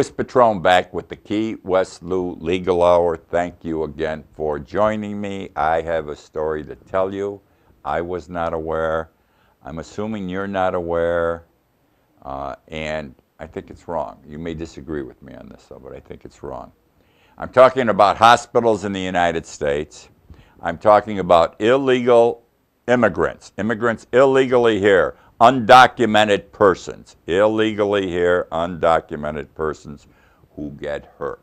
Louis Petrone back with the Key West Lou Legal Hour. Thank you again for joining me. I have a story to tell you. I was not aware. I'm assuming you're not aware. Uh, and I think it's wrong. You may disagree with me on this, though, but I think it's wrong. I'm talking about hospitals in the United States. I'm talking about illegal immigrants, immigrants illegally here, undocumented persons, illegally here, undocumented persons who get hurt.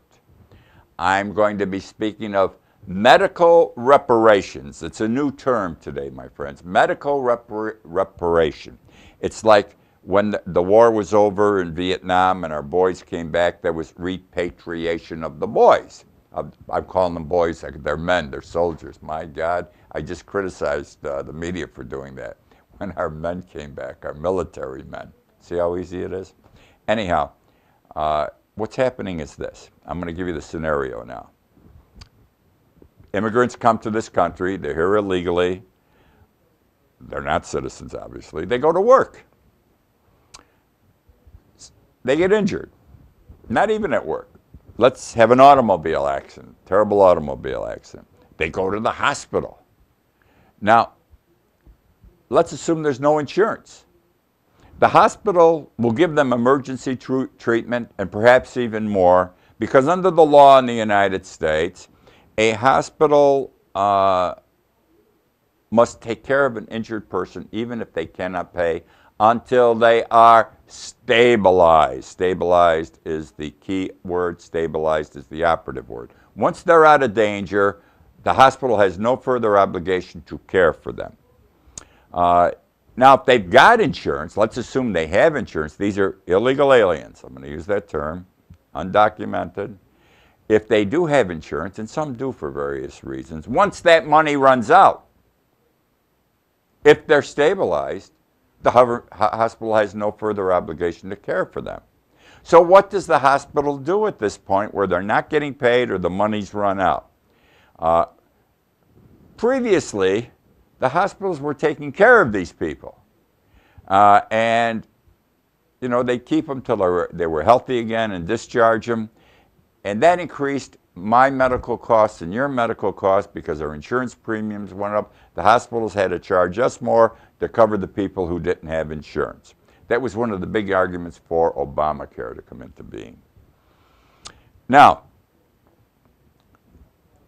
I'm going to be speaking of medical reparations. It's a new term today, my friends. Medical repar reparation. It's like when the, war was over in Vietnam and our boys came back, there was repatriation of the boys. I'm, I'm calling them boys, they're men, they're soldiers. My God, I just criticized uh, the media for doing that when our men came back, our military men. See how easy it is? Anyhow, uh, what's happening is this. I'm going to give you the scenario now. Immigrants come to this country, they're here illegally. They're not citizens, obviously. They go to work. They get injured, not even at work. Let's have an automobile accident, terrible automobile accident. They go to the hospital. Now, let's assume there's no insurance. The hospital will give them emergency tr treatment and perhaps even more because under the law in the United States, a hospital uh, must take care of an injured person even if they cannot pay until they are stabilized. Stabilized is the key word, stabilized is the operative word. Once they're out of danger, the hospital has no further obligation to care for them. Uh, now, if they've got insurance, let's assume they have insurance. These are illegal aliens. I'm going to use that term, undocumented. If they do have insurance, and some do for various reasons, once that money runs out, if they're stabilized, the hospital has no further obligation to care for them. So what does the hospital do at this point where they're not getting paid or the money's run out? Uh, previously, the hospitals were taking care of these people. Uh, and, you know, they keep them till they were, they were healthy again and discharge them. And that increased my medical costs and your medical costs because our insurance premiums went up. The hospitals had to charge us more to cover the people who didn't have insurance. That was one of the big arguments for Obamacare to come into being. Now,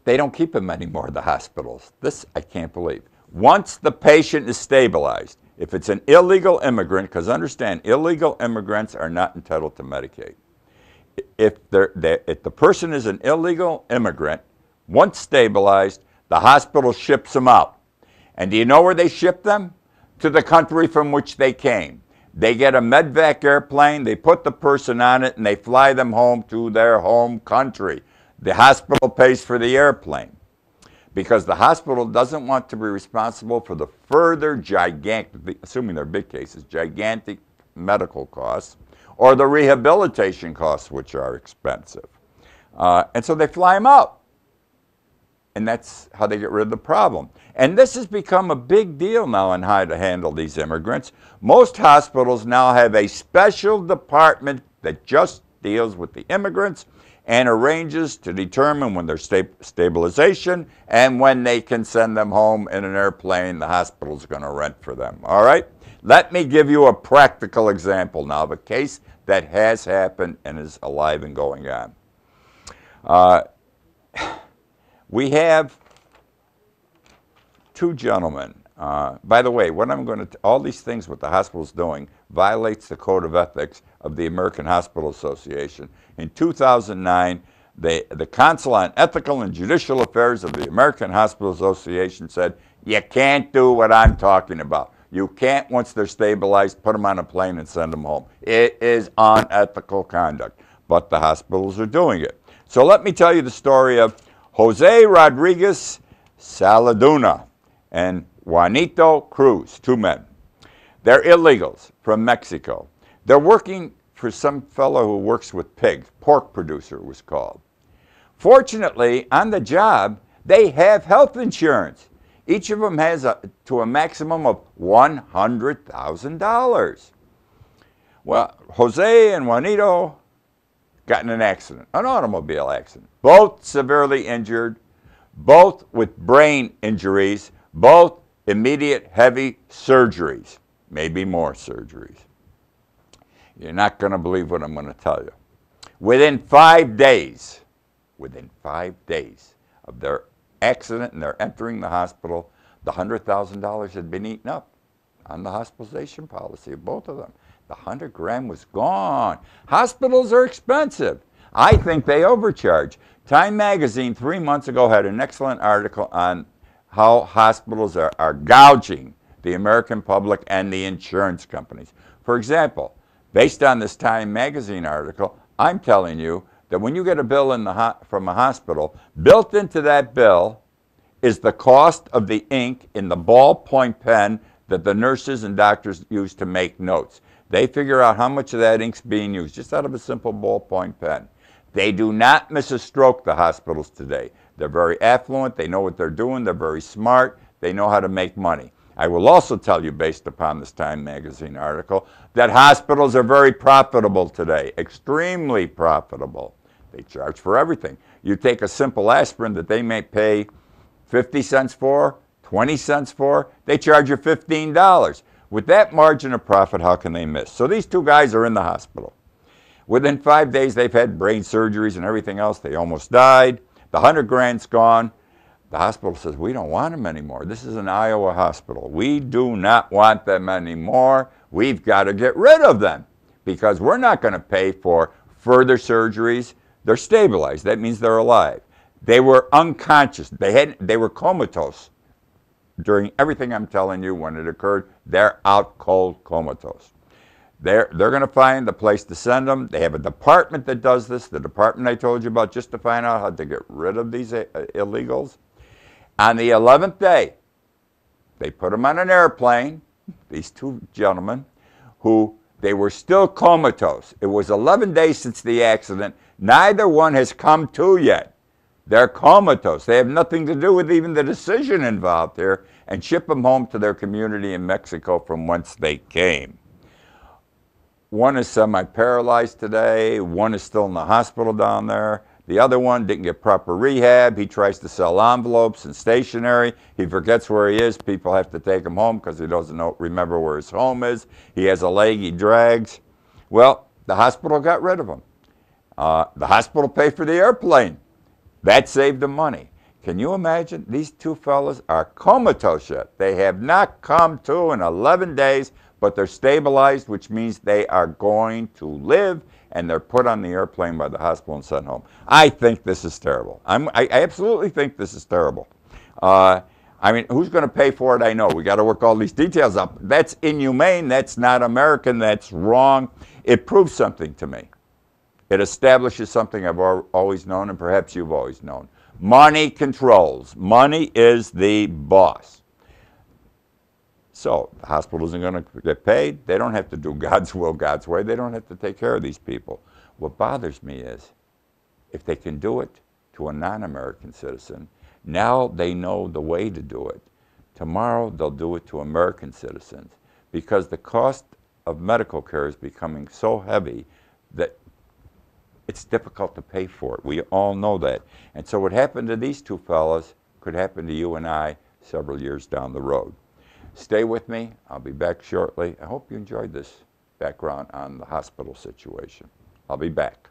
they don't keep them anymore, the hospitals. This I can't believe. Once the patient is stabilized, if it's an illegal immigrant, because understand, illegal immigrants are not entitled to Medicaid. If, if the person is an illegal immigrant, once stabilized, the hospital ships them out. And do you know where they ship them? To the country from which they came. They get a medevac airplane, they put the person on it, and they fly them home to their home country. The hospital pays for the airplane because the hospital doesn't want to be responsible for the further gigantic, assuming they're big cases, gigantic medical costs or the rehabilitation costs, which are expensive. Uh, and so they fly them out. And that's how they get rid of the problem. And this has become a big deal now in how to handle these immigrants. Most hospitals now have a special department that just deals with the immigrants and arranges to determine when there's sta stabilization and when they can send them home in an airplane the hospital's going to rent for them. All right? Let me give you a practical example now of a case that has happened and is alive and going on. Uh, we have two gentlemen. Uh, by the way, what I'm going to, all these things what the hospital's doing violates the code of ethics of the American Hospital Association. In 2009, they, the Council on Ethical and Judicial Affairs of the American Hospital Association said, you can't do what I'm talking about. You can't, once they're stabilized, put them on a plane and send them home. It is unethical conduct, but the hospitals are doing it. So let me tell you the story of Jose Rodriguez Saladuna and Juanito Cruz, two men. They're illegals from Mexico. They're working for some fellow who works with pigs, pork producer was called. Fortunately, on the job, they have health insurance. Each of them has a, to a maximum of $100,000. Well, Jose and Juanito got in an accident, an automobile accident. Both severely injured, both with brain injuries, both immediate heavy surgeries, maybe more surgeries. You're not going to believe what I'm going to tell you. Within five days, within five days of their accident and they're entering the hospital, the $100,000 had been eaten up on the hospitalization policy of both of them. The 100 grand was gone. Hospitals are expensive. I think they overcharge. Time magazine three months ago had an excellent article on how hospitals are, are gouging the American public and the insurance companies. For example, based on this Time magazine article, I'm telling you that when you get a bill the from a hospital, built into that bill is the cost of the ink in the ballpoint pen that the nurses and doctors use to make notes. They figure out how much of that ink's being used just out of a simple ballpoint pen. They do not miss a stroke, the hospitals today. They're very affluent. They know what they're doing. They're very smart. They know how to make money. I will also tell you, based upon this Time magazine article, that hospitals are very profitable today, extremely profitable. They charge for everything. You take a simple aspirin that they may pay 50 cents for, 20 cents for, they charge you $15. With that margin of profit, how can they miss? So these two guys are in the hospital. Within five days, they've had brain surgeries and everything else. They almost died. The 100 grand's gone. The hospital says, we don't want them anymore. This is an Iowa hospital. We do not want them anymore. We've got to get rid of them because we're not going to pay for further surgeries. They're stabilized. That means they're alive. They were unconscious. They, had, they were comatose during everything I'm telling you when it occurred. They're out cold comatose. They're, they're going to find a place to send them. They have a department that does this, the department I told you about, just to find out how to get rid of these uh, illegals. On the 11th day, they put them on an airplane, these two gentlemen, who they were still comatose. It was 11 days since the accident. Neither one has come to yet. They're comatose. They have nothing to do with even the decision involved here and ship them home to their community in Mexico from whence they came. One is semi-paralyzed today. One is still in the hospital down there. The other one didn't get proper rehab. He tries to sell envelopes and stationery. He forgets where he is. People have to take him home because he doesn't know, remember where his home is. He has a leg he drags. Well, the hospital got rid of him. Uh, the hospital paid for the airplane. That saved them money. Can you imagine? These two fellows are comatose. They have not come to in 11 days, but they're stabilized, which means they are going to live and they're put on the airplane by the hospital and sent home. I think this is terrible. I'm, I, I absolutely think this is terrible. Uh, I mean, who's going to pay for it? I know. We got to work all these details up. That's inhumane. That's not American. That's wrong. It proves something to me. It establishes something I've always known, and perhaps you've always known. Money controls. Money is the boss. So the hospital isn't going to get paid. They don't have to do God's will, God's way. They don't have to take care of these people. What bothers me is if they can do it to a non-American citizen, now they know the way to do it. Tomorrow they'll do it to American citizens because the cost of medical care is becoming so heavy that it's difficult to pay for it. We all know that. And so what happened to these two fellows could happen to you and I several years down the road. Stay with me. I'll be back shortly. I hope you enjoyed this background on the hospital situation. I'll be back.